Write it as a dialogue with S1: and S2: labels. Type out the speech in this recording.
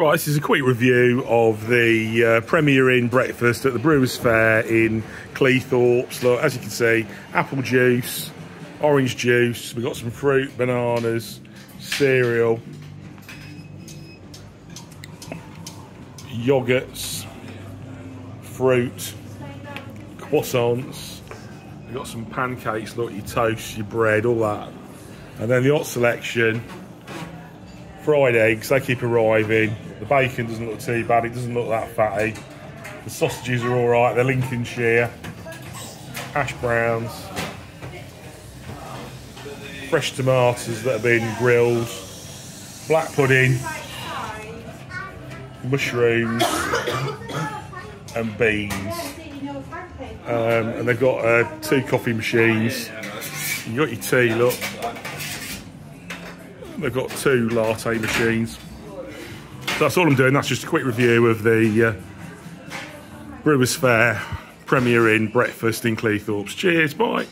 S1: Right, this is a quick review of the uh, Premier Inn breakfast at the Brewers Fayre in Cleethorpes. Look, as you can see, apple juice, orange juice, we've got some fruit, bananas, cereal, yogurts, fruit, croissants, we've got some pancakes, look, your toast, your bread, all that. And then the hot selection, fried eggs, they keep arriving. The bacon doesn't look too bad, it doesn't look that fatty. The sausages are all right, they're Lincolnshire. Hash browns. Fresh tomatoes that have been grilled. Black pudding. Mushrooms. and beans. Um, and they've got uh, two coffee machines. You got your tea, look. They've got two latte machines. That's all I'm doing. That's just a quick review of the uh, Brewers Fayre Premier Inn breakfast in Cleethorpes. Cheers, bye.